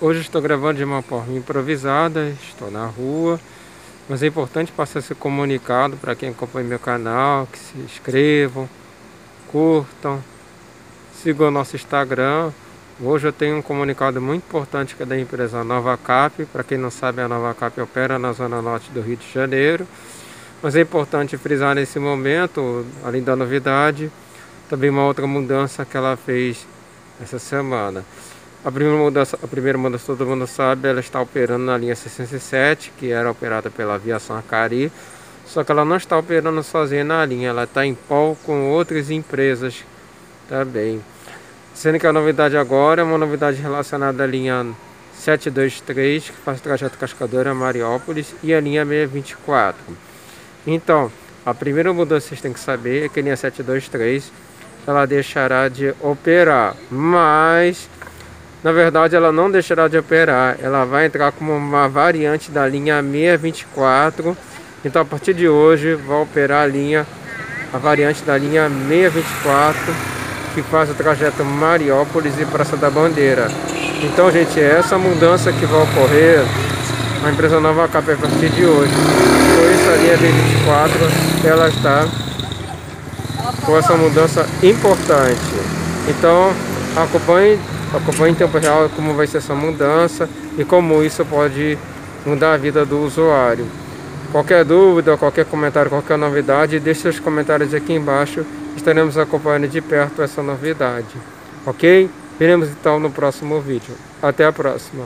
Hoje estou gravando de uma forma improvisada, estou na rua, mas é importante passar esse comunicado para quem acompanha meu canal, que se inscrevam, curtam, sigam o nosso Instagram. Hoje eu tenho um comunicado muito importante que é da empresa Nova Cap. Para quem não sabe, a Nova Cap opera na zona norte do Rio de Janeiro. Mas é importante frisar nesse momento, além da novidade, também uma outra mudança que ela fez essa semana. A primeira mudança, a primeira mudança todo mundo sabe, ela está operando na linha 67, que era operada pela aviação Acari, só que ela não está operando sozinha na linha, ela está em pau com outras empresas também. Sendo que a novidade agora é uma novidade relacionada à linha 723, que faz o trajeto Cascadora Mariópolis, e a linha 624. Então, a primeira mudança que vocês têm que saber é que a linha 723 ela deixará de operar, mas na verdade ela não deixará de operar, ela vai entrar como uma variante da linha 624. Então a partir de hoje vai operar a linha a variante da linha 624 que faz o trajeto Mariópolis e Praça da Bandeira. Então, gente, é essa mudança que vai ocorrer na empresa Nova Cap a partir de hoje. Por isso a linha 624 ela está com essa mudança importante. Então, acompanhe acompanhe em tempo real como vai ser essa mudança e como isso pode mudar a vida do usuário. Qualquer dúvida, qualquer comentário, qualquer novidade, deixe seus comentários aqui embaixo. Estaremos acompanhando de perto essa novidade. Ok? Veremos então no próximo vídeo. Até a próxima.